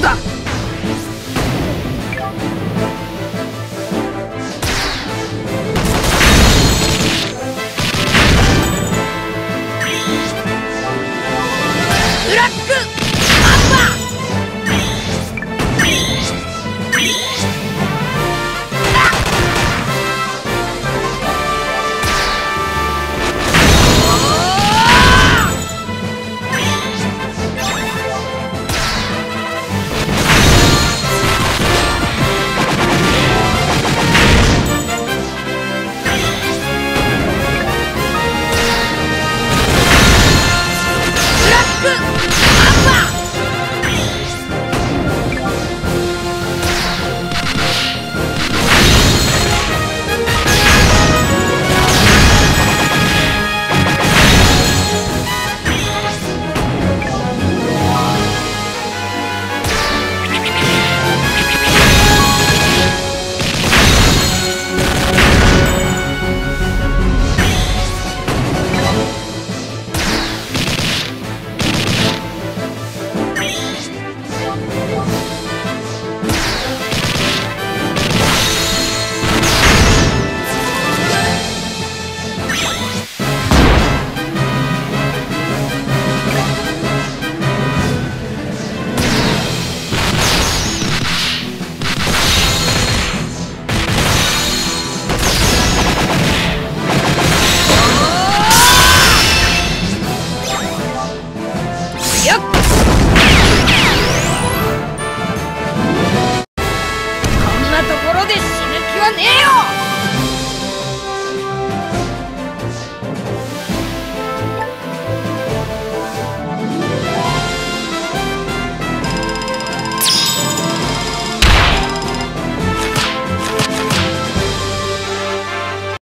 だ。ブラック。